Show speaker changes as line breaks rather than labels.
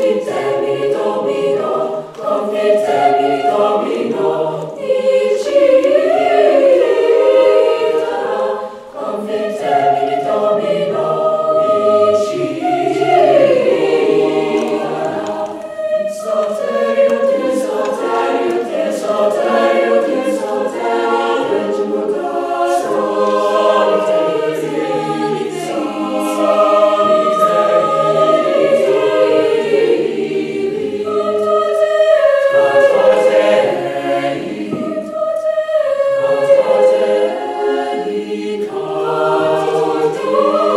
Confite mi domino, confite mi domino. Oh!